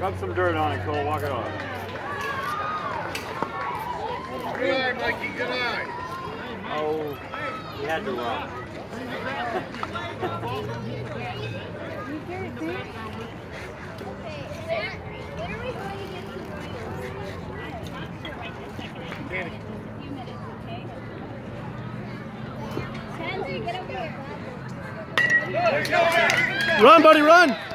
Rub some dirt on it, Cole. Walk it off. Good eye, Mikey, good eye. Oh, he had to run. Danny. Kenzie, get over here. There you go, man. Run, buddy, run! Go,